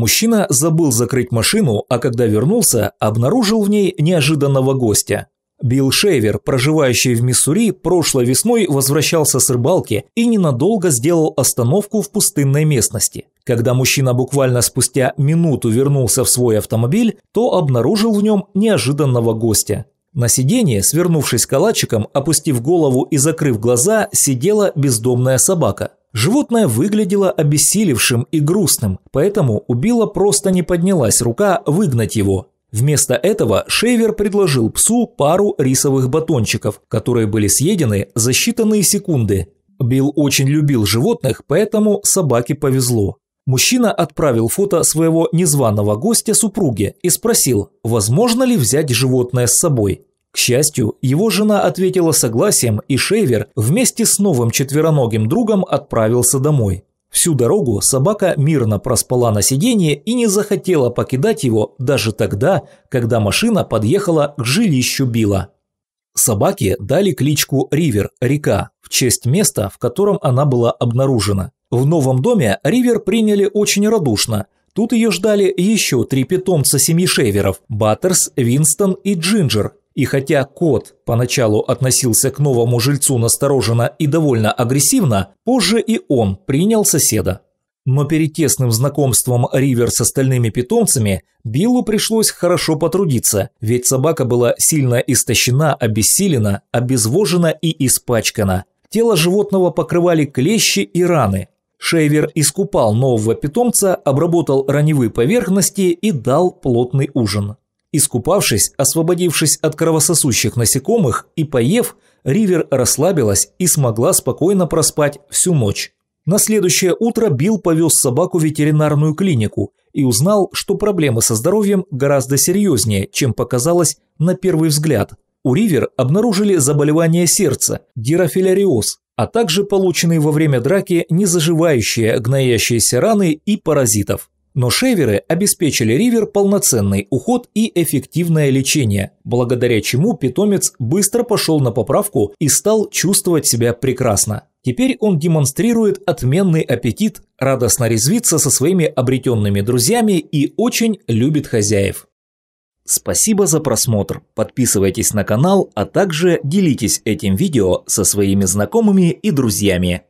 Мужчина забыл закрыть машину, а когда вернулся, обнаружил в ней неожиданного гостя. Билл Шейвер, проживающий в Миссури, прошлой весной возвращался с рыбалки и ненадолго сделал остановку в пустынной местности. Когда мужчина буквально спустя минуту вернулся в свой автомобиль, то обнаружил в нем неожиданного гостя. На сиденье, свернувшись калачиком, опустив голову и закрыв глаза, сидела бездомная собака. Животное выглядело обессилевшим и грустным, поэтому у Билла просто не поднялась рука выгнать его. Вместо этого Шейвер предложил псу пару рисовых батончиков, которые были съедены за считанные секунды. Билл очень любил животных, поэтому собаке повезло. Мужчина отправил фото своего незваного гостя супруге и спросил, возможно ли взять животное с собой. К счастью, его жена ответила согласием, и Шейвер вместе с новым четвероногим другом отправился домой. Всю дорогу собака мирно проспала на сиденье и не захотела покидать его даже тогда, когда машина подъехала к жилищу Билла. Собаке дали кличку Ривер – река, в честь места, в котором она была обнаружена. В новом доме Ривер приняли очень радушно. Тут ее ждали еще три питомца семьи Шеверов – Баттерс, Винстон и Джинджер, и хотя кот поначалу относился к новому жильцу настороженно и довольно агрессивно, позже и он принял соседа. Но перед тесным знакомством Ривер с остальными питомцами Биллу пришлось хорошо потрудиться, ведь собака была сильно истощена, обессилена, обезвожена и испачкана. Тело животного покрывали клещи и раны. Шейвер искупал нового питомца, обработал раневые поверхности и дал плотный ужин. Искупавшись, освободившись от кровососущих насекомых и поев, Ривер расслабилась и смогла спокойно проспать всю ночь. На следующее утро Билл повез собаку в ветеринарную клинику и узнал, что проблемы со здоровьем гораздо серьезнее, чем показалось на первый взгляд. У Ривер обнаружили заболевание сердца – дирофиляриоз, а также полученные во время драки незаживающие гноящиеся раны и паразитов. Но шеверы обеспечили Ривер полноценный уход и эффективное лечение, благодаря чему питомец быстро пошел на поправку и стал чувствовать себя прекрасно. Теперь он демонстрирует отменный аппетит, радостно резвится со своими обретенными друзьями и очень любит хозяев. Спасибо за просмотр, подписывайтесь на канал, а также делитесь этим видео со своими знакомыми и друзьями.